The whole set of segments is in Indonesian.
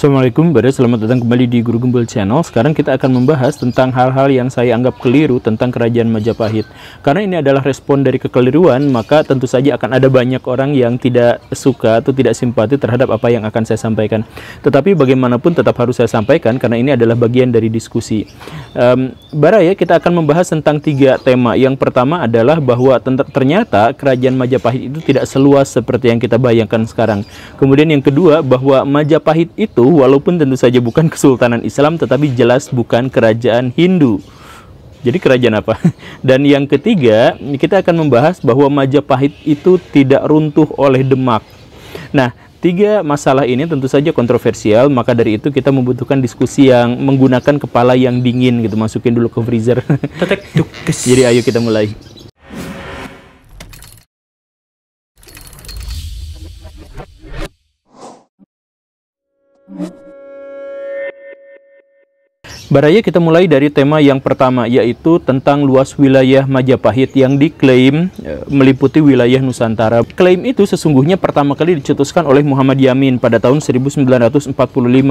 Assalamualaikum, Bada. Selamat datang kembali di Guru Gembel Channel. Sekarang kita akan membahas tentang hal-hal yang saya anggap keliru tentang kerajaan Majapahit. Karena ini adalah respon dari kekeliruan, maka tentu saja akan ada banyak orang yang tidak suka atau tidak simpati terhadap apa yang akan saya sampaikan. Tetapi bagaimanapun tetap harus saya sampaikan karena ini adalah bagian dari diskusi. Um, Bara ya, kita akan membahas tentang tiga tema. Yang pertama adalah bahwa ternyata kerajaan Majapahit itu tidak seluas seperti yang kita bayangkan sekarang. Kemudian yang kedua, bahwa Majapahit itu walaupun tentu saja bukan kesultanan Islam tetapi jelas bukan kerajaan Hindu. Jadi kerajaan apa? Dan yang ketiga, kita akan membahas bahwa Majapahit itu tidak runtuh oleh Demak. Nah, tiga masalah ini tentu saja kontroversial, maka dari itu kita membutuhkan diskusi yang menggunakan kepala yang dingin gitu. Masukin dulu ke freezer. Jadi ayo kita mulai. Baraya kita mulai dari tema yang pertama yaitu tentang luas wilayah Majapahit yang diklaim e, meliputi wilayah Nusantara. Klaim itu sesungguhnya pertama kali dicetuskan oleh Muhammad Yamin pada tahun 1945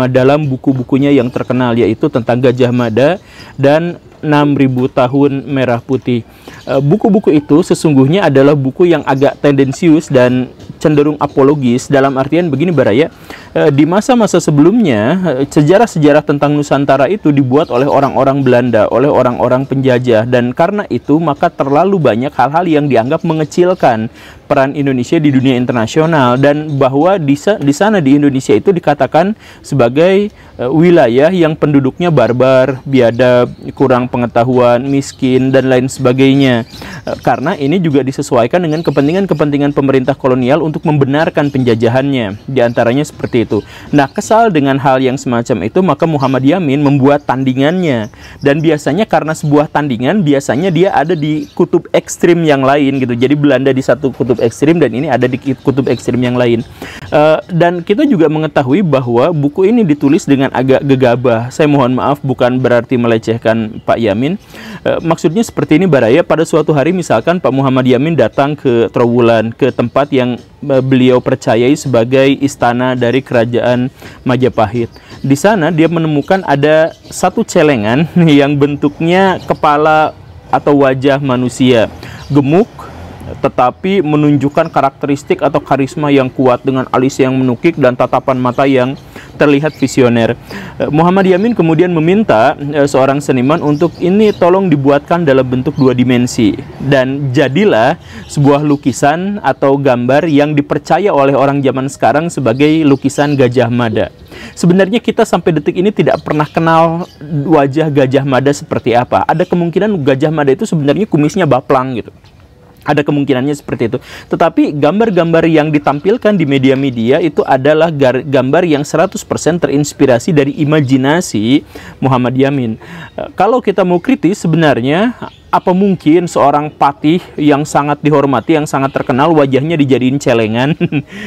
dalam buku-bukunya yang terkenal yaitu tentang Gajah Mada dan 6000 tahun merah putih. E, buku-buku itu sesungguhnya adalah buku yang agak tendensius dan cenderung apologis. Dalam artian begini Baraya Eh, di masa-masa sebelumnya eh, sejarah-sejarah tentang Nusantara itu dibuat oleh orang-orang Belanda, oleh orang-orang penjajah. Dan karena itu maka terlalu banyak hal-hal yang dianggap mengecilkan peran Indonesia di dunia internasional. Dan bahwa di, di sana di Indonesia itu dikatakan sebagai wilayah yang penduduknya barbar, biadab, kurang pengetahuan, miskin dan lain sebagainya. Uh, karena ini juga disesuaikan dengan kepentingan-kepentingan pemerintah kolonial untuk membenarkan penjajahannya. Di antaranya seperti itu. Nah, kesal dengan hal yang semacam itu, maka Muhammad Yamin membuat tandingannya. Dan biasanya karena sebuah tandingan, biasanya dia ada di kutub ekstrim yang lain gitu. Jadi Belanda di satu kutub ekstrim dan ini ada di kutub ekstrim yang lain. Uh, dan kita juga mengetahui bahwa buku ini ditulis dengan agak gegabah. Saya mohon maaf, bukan berarti melecehkan Pak Yamin. Uh, maksudnya seperti ini, Baraya. Pada suatu hari misalkan Pak Muhammad Yamin datang ke Trowulan, ke tempat yang uh, beliau percayai sebagai istana dari kerajaan Majapahit. Di sana dia menemukan ada satu celengan yang bentuknya kepala atau wajah manusia gemuk tetapi menunjukkan karakteristik atau karisma yang kuat dengan alis yang menukik dan tatapan mata yang terlihat visioner. Eh, Muhammad Yamin kemudian meminta eh, seorang seniman untuk ini tolong dibuatkan dalam bentuk dua dimensi dan jadilah sebuah lukisan atau gambar yang dipercaya oleh orang zaman sekarang sebagai lukisan Gajah Mada. Sebenarnya kita sampai detik ini tidak pernah kenal wajah Gajah Mada seperti apa. Ada kemungkinan Gajah Mada itu sebenarnya kumisnya baplang gitu ada kemungkinannya seperti itu. Tetapi gambar-gambar yang ditampilkan di media-media itu adalah gambar yang 100% terinspirasi dari imajinasi Muhammad Yamin. Eh, kalau kita mau kritis sebenarnya apa mungkin seorang patih yang sangat dihormati, yang sangat terkenal wajahnya dijadiin celengan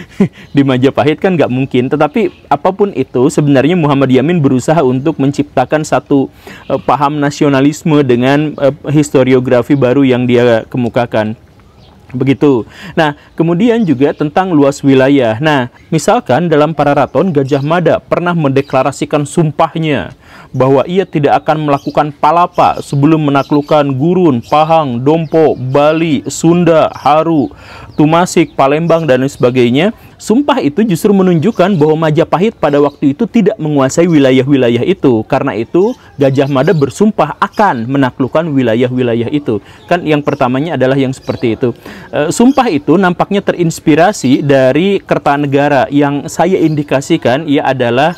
di Majapahit kan nggak mungkin. Tetapi apa pun itu sebenarnya Muhammad Yamin berusaha untuk menciptakan satu uh, paham nasionalisme dengan uh, historiografi baru yang dia kemukakan. Begitu. Nah, kemudian juga tentang luas wilayah. Nah, misalkan dalam Pararaton Gajah Mada pernah mendeklarasikan sumpahnya bahwa ia tidak akan melakukan palapa sebelum menaklukkan Gurun, Pahang, Dompo, Bali, Sunda, Haru, Tumasik, Palembang dan lain sebagainya. Sumpah itu justru menunjukkan bahwa Majapahit pada waktu itu tidak menguasai wilayah-wilayah itu. Karena itu Gajah Mada bersumpah akan menaklukkan wilayah-wilayah itu. Kan yang pertamanya adalah yang seperti itu. E, sumpah itu nampaknya terinspirasi dari Kertanegara yang saya indikasikan ia adalah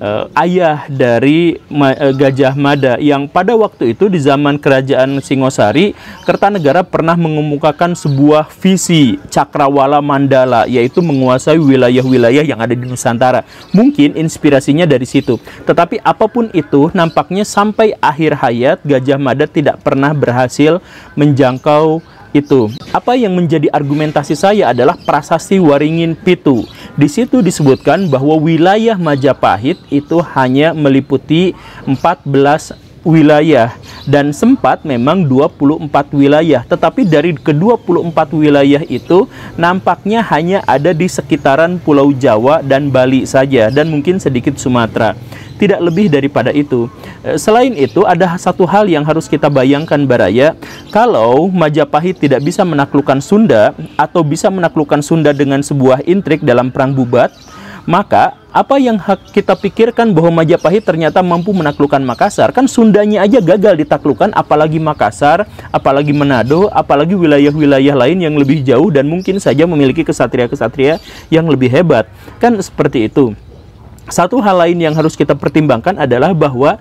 uh, ayah dari uh, Gajah Mada yang pada waktu itu di zaman kerajaan Singosari Kertanegara pernah mengemukakan sebuah visi cakrawala mandala yaitu menguasai wilayah-wilayah yang ada di Nusantara. Mungkin inspirasinya dari situ. Tetapi apa pun itu nampaknya sampai akhir hayat Gajah Mada tidak pernah berhasil menjangkau itu. Apa yang menjadi argumentasi saya adalah prasasti Waringin Pitu. Di situ disebutkan bahwa wilayah Majapahit itu hanya meliputi 14 wilayah dan sempat memang 24 wilayah. Tetapi dari ke-24 wilayah itu nampaknya hanya ada di sekitaran Pulau Jawa dan Bali saja dan mungkin sedikit Sumatera tidak lebih daripada itu. Eh, selain itu, ada satu hal yang harus kita bayangkan, Baraya. Kalau Majapahit tidak bisa menaklukkan Sunda atau bisa menaklukkan Sunda dengan sebuah intrik dalam Perang Bubat, maka apa yang kita pikirkan bahwa Majapahit ternyata mampu menaklukkan Makassar kan Sundanya aja gagal ditaklukkan apalagi Makassar apalagi Manado apalagi wilayah-wilayah lain yang lebih jauh dan mungkin saja memiliki kesatria-kesatria yang lebih hebat kan seperti itu satu hal lain yang harus kita pertimbangkan adalah bahwa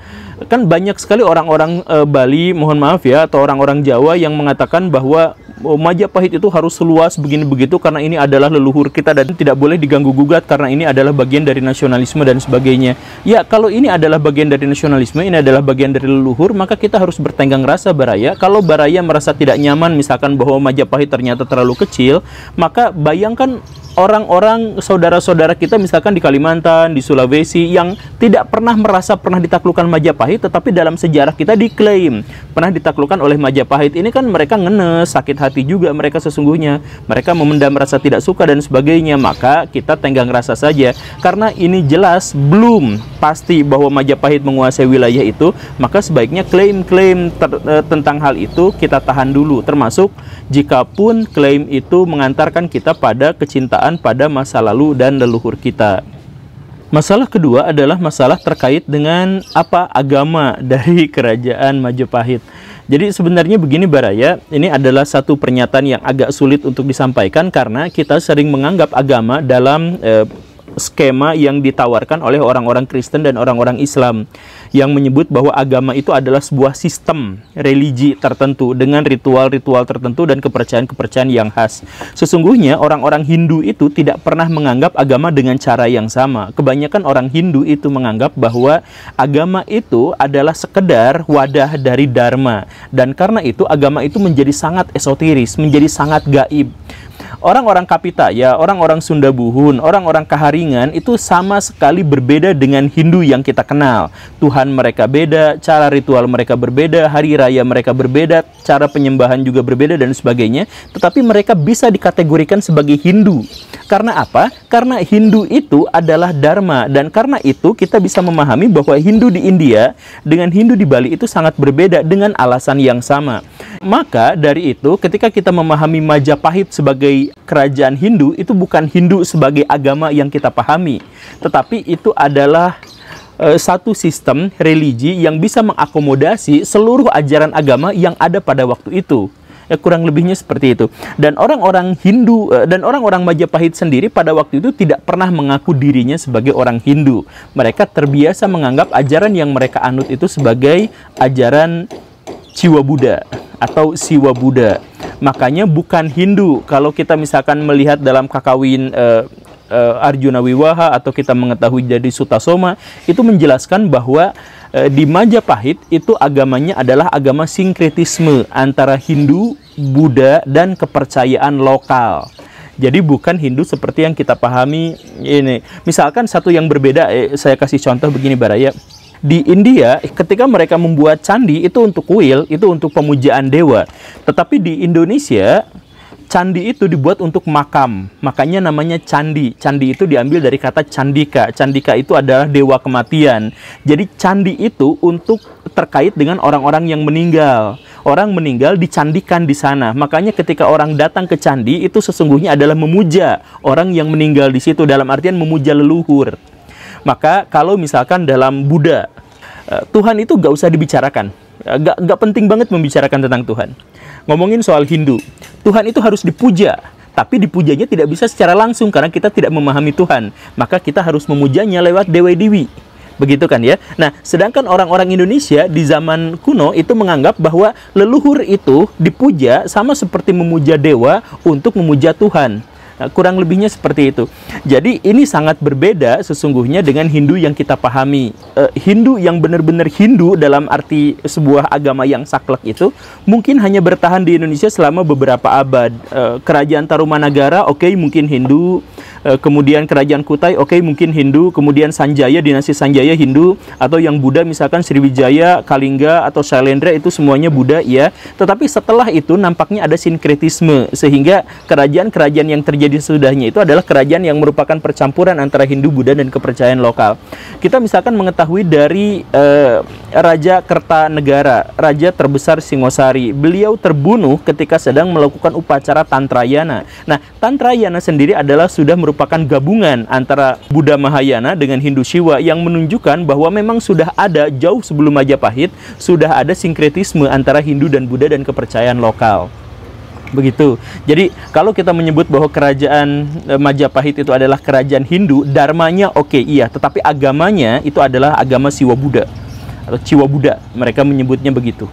kan banyak sekali orang-orang e, Bali, mohon maaf ya, atau orang-orang Jawa yang mengatakan bahwa oh, Majapahit itu harus seluas begini begitu karena ini adalah leluhur kita dan tidak boleh diganggu gugat karena ini adalah bagian dari nasionalisme dan sebagainya. Ya, kalau ini adalah bagian dari nasionalisme, ini adalah bagian dari leluhur, maka kita harus bertenggang rasa Baraya. Kalau Baraya merasa tidak nyaman misalkan bahwa Majapahit ternyata terlalu kecil, maka bayangkan orang-orang saudara-saudara kita misalkan di Kalimantan, di Sulawesi yang tidak pernah merasa pernah ditaklukkan Majapahit tetapi dalam sejarah kita diklaim pernah ditaklukkan oleh Majapahit. Ini kan mereka ngenes, sakit hati juga mereka sesungguhnya. Mereka memendam rasa tidak suka dan sebagainya. Maka kita tenggang rasa saja karena ini jelas belum pasti bahwa Majapahit menguasai wilayah itu, maka sebaiknya klaim-klaim e, tentang hal itu kita tahan dulu termasuk jikapun klaim itu mengantarkan kita pada kecintaan pada masa lalu dan leluhur kita. Masalah kedua adalah masalah terkait dengan apa agama dari kerajaan Majapahit. Jadi sebenarnya begini Baraya, ini adalah satu pernyataan yang agak sulit untuk disampaikan karena kita sering menganggap agama dalam eh, skema yang ditawarkan oleh orang-orang Kristen dan orang-orang Islam yang menyebut bahwa agama itu adalah sebuah sistem religi tertentu dengan ritual-ritual tertentu dan kepercayaan-kepercayaan yang khas. Sesungguhnya orang-orang Hindu itu tidak pernah menganggap agama dengan cara yang sama. Kebanyakan orang Hindu itu menganggap bahwa agama itu adalah sekedar wadah dari dharma dan karena itu agama itu menjadi sangat esoteris, menjadi sangat gaib orang-orang Kapita ya, orang-orang Sunda Buhun, orang-orang Kaharingan itu sama sekali berbeda dengan Hindu yang kita kenal. Tuhan mereka beda, cara ritual mereka berbeda, hari raya mereka berbeda, cara penyembahan juga berbeda dan sebagainya. Tetapi mereka bisa dikategorikan sebagai Hindu. Karena apa? Karena Hindu itu adalah Dharma dan karena itu kita bisa memahami bahwa Hindu di India dengan Hindu di Bali itu sangat berbeda dengan alasan yang sama. Maka dari itu ketika kita memahami Majapahit sebagai kerajaan Hindu itu bukan Hindu sebagai agama yang kita pahami, tetapi itu adalah uh, satu sistem religi yang bisa mengakomodasi seluruh ajaran agama yang ada pada waktu itu. Ya kurang lebihnya seperti itu. Dan orang-orang Hindu eh, dan orang-orang Majapahit sendiri pada waktu itu tidak pernah mengaku dirinya sebagai orang Hindu. Mereka terbiasa menganggap ajaran yang mereka anut itu sebagai ajaran Ciwa Buddha atau Siwa Buddha. Makanya bukan Hindu. Kalau kita misalkan melihat dalam kakawin uh, uh, Arjuna Wiwaha atau kita mengetahui jadi Sutasoma itu menjelaskan bahwa Eh, di Majapahit itu agamanya adalah agama sinkretisme antara Hindu, Buddha, dan kepercayaan lokal. Jadi bukan Hindu seperti yang kita pahami ini. Misalkan satu yang berbeda, eh, saya kasih contoh begini Baraya. Di India, ketika mereka membuat candi itu untuk kuil, itu untuk pemujaan dewa. Tetapi di Indonesia, candi itu dibuat untuk makam, makanya namanya candi. Candi itu diambil dari kata candika. Candika itu adalah dewa kematian. Jadi candi itu untuk terkait dengan orang-orang yang meninggal. Orang meninggal dicandikan di sana. Makanya ketika orang datang ke candi itu sesungguhnya adalah memuja orang yang meninggal di situ dalam artian memuja leluhur. Maka kalau misalkan dalam Buddha eh, Tuhan itu gak usah dibicarakan. Gak, gak penting banget membicarakan tentang Tuhan ngomongin soal Hindu, Tuhan itu harus dipuja, tapi dipujanya tidak bisa secara langsung karena kita tidak memahami Tuhan. Maka kita harus memujanya lewat dewa-dewi. Begitu kan ya? Nah, sedangkan orang-orang Indonesia di zaman kuno itu menganggap bahwa leluhur itu dipuja sama seperti memuja dewa untuk memuja Tuhan. Nah, kurang lebihnya seperti itu. Jadi ini sangat berbeda sesungguhnya dengan Hindu yang kita pahami. Uh, Hindu yang benar-benar Hindu dalam arti sebuah agama yang saklek itu mungkin hanya bertahan di Indonesia selama beberapa abad. Uh, kerajaan Tarumanagara oke okay, mungkin Hindu, uh, kemudian kerajaan Kutai oke okay, mungkin Hindu, kemudian Sanjaya dinasti Sanjaya Hindu atau yang Buddha misalkan Sriwijaya, Kalingga atau Shailendra itu semuanya Buddha ya. Tetapi setelah itu nampaknya ada sinkretisme sehingga kerajaan-kerajaan yang terjadi sesudahnya itu adalah kerajaan yang merupakan percampuran antara Hindu, Buddha dan kepercayaan lokal. Kita misalkan mengetahui dari uh, Raja Kertanegara, raja terbesar Singosari. Beliau terbunuh ketika sedang melakukan upacara Tantrayana. Nah, Tantrayana sendiri adalah sudah merupakan gabungan antara Buddha Mahayana dengan Hindu Shiva yang menunjukkan bahwa memang sudah ada jauh sebelum Majapahit sudah ada sinkretisme antara Hindu dan Buddha dan kepercayaan lokal begitu. Jadi kalau kita menyebut bahwa kerajaan e, Majapahit itu adalah kerajaan Hindu, dharmanya oke okay, iya, tetapi agamanya itu adalah agama Siwa Buddha atau Ciwa Buddha. Mereka menyebutnya begitu.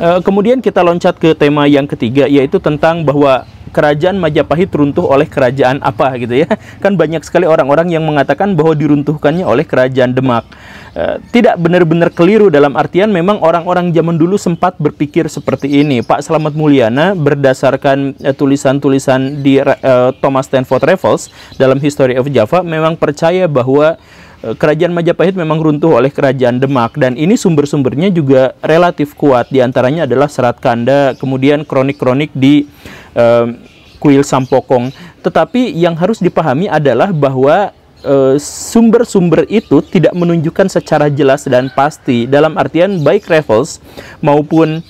E, kemudian kita loncat ke tema yang ketiga yaitu tentang bahwa kerajaan Majapahit runtuh oleh kerajaan apa gitu ya. Kan banyak sekali orang-orang yang mengatakan bahwa diruntuhkannya oleh kerajaan Demak. E, tidak benar-benar keliru dalam artian memang orang-orang zaman dulu sempat berpikir seperti ini. Pak Selamat Mulyana berdasarkan e, tulisan-tulisan di e, Thomas Stanford Raffles dalam History of Java memang percaya bahwa kerajaan Majapahit memang runtuh oleh kerajaan Demak dan ini sumber-sumbernya juga relatif kuat. Di antaranya adalah Serat Kanda kemudian kronik-kronik di uh, kuil Sampokong. Tetapi yang harus dipahami adalah bahwa sumber-sumber uh, itu tidak menunjukkan secara jelas dan pasti. Dalam artian baik Raffles maupun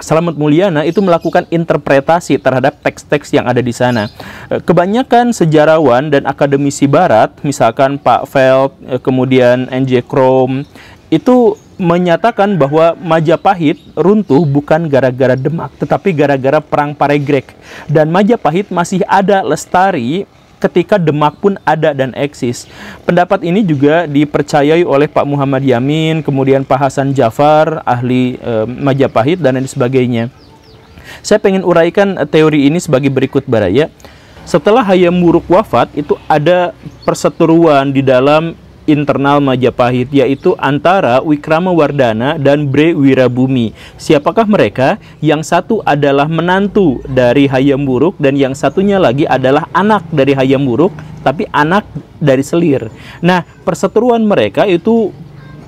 Selamat Mulyana itu melakukan interpretasi terhadap teks-teks yang ada di sana. Eh, kebanyakan sejarawan dan akademisi barat, misalkan Pak Feld, eh, kemudian N.J. Krom, itu menyatakan bahwa Majapahit runtuh bukan gara-gara Demak, tetapi gara-gara perang Paregrek. Dan Majapahit masih ada lestari ketika Demak pun ada dan eksis. Pendapat ini juga dipercayai oleh Pak Muhammad Yamin, kemudian Pak Hasan Jafar, ahli e, Majapahit dan lain sebagainya. Saya pengen uraikan teori ini sebagai berikut baraya. Setelah Hayam Wuruk wafat, itu ada perseteruan di dalam internal Majapahit yaitu antara Wikrama Wardana dan Bre Wirabumi. Siapakah mereka? Yang satu adalah menantu dari Hayam Buruk dan yang satunya lagi adalah anak dari Hayam Buruk tapi anak dari Selir. Nah, perseteruan mereka itu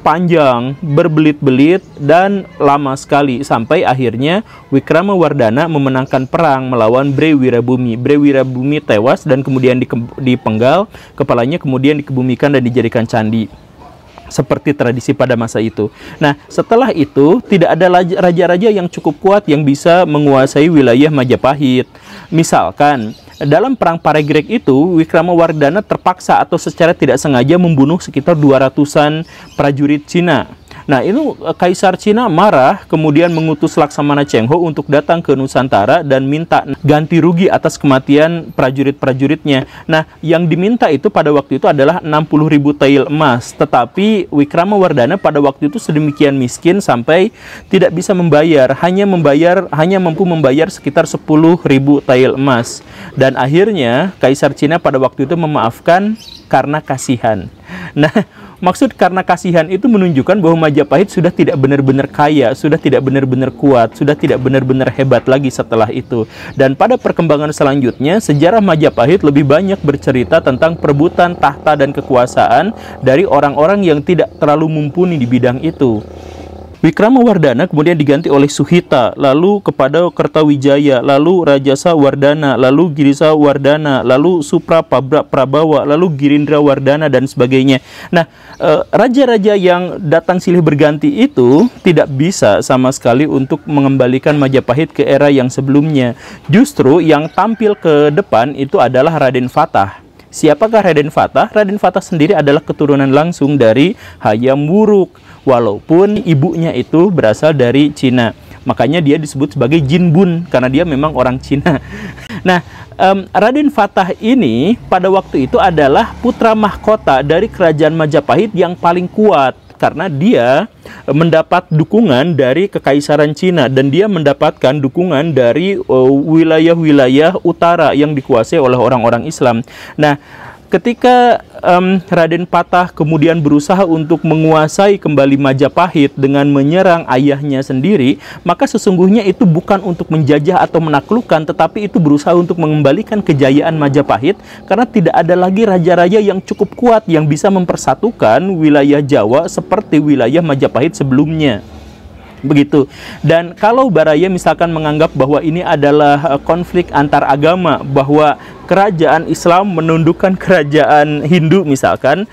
panjang, berbelit-belit, dan lama sekali. Sampai akhirnya Wikrama Wardana memenangkan perang melawan Bre Wirabumi. Bre Wirabumi tewas dan kemudian dipenggal, kepalanya kemudian dikebumikan dan dijadikan candi seperti tradisi pada masa itu. Nah, setelah itu tidak ada raja-raja yang cukup kuat yang bisa menguasai wilayah Majapahit. Misalkan dalam perang Paregrek itu, Wikramawardhana terpaksa atau secara tidak sengaja membunuh sekitar 200-an prajurit Cina Nah, itu eh, Kaisar Cina marah, kemudian mengutus Laksamana Chengho untuk datang ke Nusantara dan minta ganti rugi atas kematian prajurit-prajuritnya. Nah, yang diminta itu pada waktu itu adalah 60 ribu tail emas. Tetapi Wikrama Wardana pada waktu itu sedemikian miskin sampai tidak bisa membayar, hanya membayar hanya mampu membayar sekitar 10 ribu tail emas. Dan akhirnya Kaisar Cina pada waktu itu memaafkan karena kasihan. Nah, Maksud karena kasihan itu menunjukkan bahwa Majapahit sudah tidak benar-benar kaya, sudah tidak benar-benar kuat, sudah tidak benar-benar hebat lagi setelah itu. Dan pada perkembangan selanjutnya, sejarah Majapahit lebih banyak bercerita tentang perebutan tahta dan kekuasaan dari orang-orang yang tidak terlalu mumpuni di bidang itu. Wardana kemudian diganti oleh Suhita, lalu kepada Kertawijaya, lalu Rajasa Wardana, lalu Girisa Wardana, lalu Supra Prabawa, lalu Girindra Wardana dan sebagainya. Nah, eh, raja-raja yang datang silih berganti itu tidak bisa sama sekali untuk mengembalikan Majapahit ke era yang sebelumnya. Justru yang tampil ke depan itu adalah Raden Fatah. Siapakah Raden Fatah? Raden Fatah sendiri adalah keturunan langsung dari Hayam Wuruk walaupun ibunya itu berasal dari Cina. Makanya dia disebut sebagai Jin Bun karena dia memang orang Cina. Nah, um, Raden Fatah ini pada waktu itu adalah putra mahkota dari kerajaan Majapahit yang paling kuat. Karena dia mendapat dukungan dari kekaisaran Cina dan dia mendapatkan dukungan dari uh, wilayah-wilayah utara yang dikuasai oleh orang-orang Islam. Nah, ketika um, Raden Patah kemudian berusaha untuk menguasai kembali Majapahit dengan menyerang ayahnya sendiri, maka sesungguhnya itu bukan untuk menjajah atau menaklukkan, tetapi itu berusaha untuk mengembalikan kejayaan Majapahit karena tidak ada lagi raja-raja yang cukup kuat yang bisa mempersatukan wilayah Jawa seperti wilayah Majapahit sebelumnya begitu. Dan kalau Baraya misalkan menganggap bahwa ini adalah eh, konflik antar agama, bahwa kerajaan Islam menundukkan kerajaan Hindu misalkan,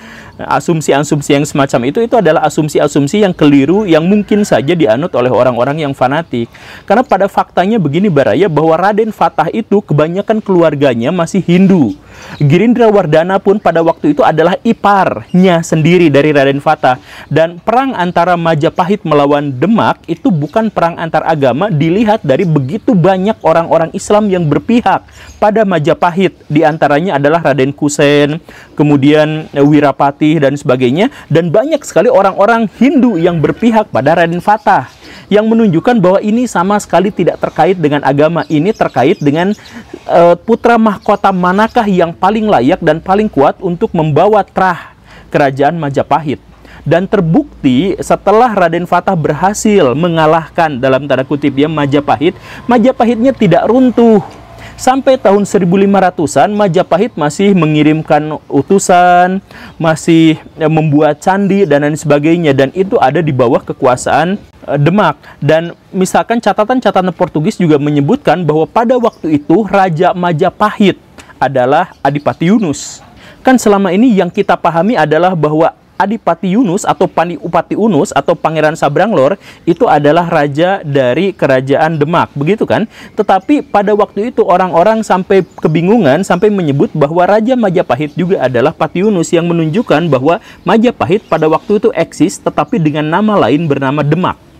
asumsi-asumsi yang semacam itu itu adalah asumsi-asumsi yang keliru yang mungkin saja dianut oleh orang-orang yang fanatik. Karena pada faktanya begini Baraya bahwa Raden Fatah itu kebanyakan keluarganya masih Hindu. Girindra Wardana pun pada waktu itu adalah iparnya sendiri dari Raden Fatah dan perang antara Majapahit melawan Demak itu bukan perang antar agama dilihat dari begitu banyak orang-orang Islam yang berpihak pada Majapahit di antaranya adalah Raden Kusen, kemudian Wirapati dan sebagainya. Dan banyak sekali orang-orang Hindu yang berpihak pada Raden Fatah yang menunjukkan bahwa ini sama sekali tidak terkait dengan agama. Ini terkait dengan uh, putra mahkota manakah yang paling layak dan paling kuat untuk membawa trah kerajaan Majapahit. Dan terbukti setelah Raden Fatah berhasil mengalahkan dalam tanda kutip ya Majapahit Majapahitnya tidak runtuh Sampai tahun 1500-an Majapahit masih mengirimkan utusan, masih eh, membuat candi dan lain sebagainya dan itu ada di bawah kekuasaan eh, Demak. Dan misalkan catatan-catatan Portugis juga menyebutkan bahwa pada waktu itu Raja Majapahit adalah Adipati Yunus. Kan selama ini yang kita pahami adalah bahwa Adipati Yunus atau Pandi Upati Unus atau Pangeran Sabranglor itu adalah raja dari kerajaan Demak, begitu kan? Tetapi pada waktu itu orang-orang sampai kebingungan sampai menyebut bahwa Raja Majapahit juga adalah Pati Yunus yang menunjukkan bahwa Majapahit pada waktu itu eksis tetapi dengan nama lain bernama Demak.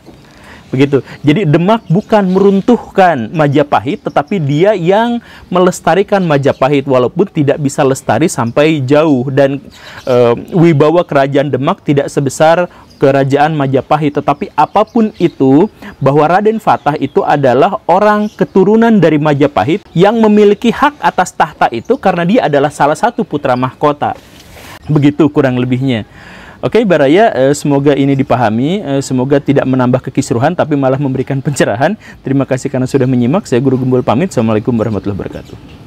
Begitu. Jadi Demak bukan meruntuhkan Majapahit tetapi dia yang melestarikan Majapahit walaupun tidak bisa lestari sampai jauh dan e, wibawa kerajaan Demak tidak sebesar kerajaan Majapahit tetapi apa pun itu bahwa Raden Fatah itu adalah orang keturunan dari Majapahit yang memiliki hak atas tahta itu karena dia adalah salah satu putra mahkota. Begitu kurang lebihnya. Oke, okay, Baraya, eh, semoga ini dipahami, eh, semoga tidak menambah kekisruhan tapi malah memberikan pencerahan. Terima kasih karena sudah menyimak. Saya Guru Gembul pamit. Assalamualaikum warahmatullahi wabarakatuh.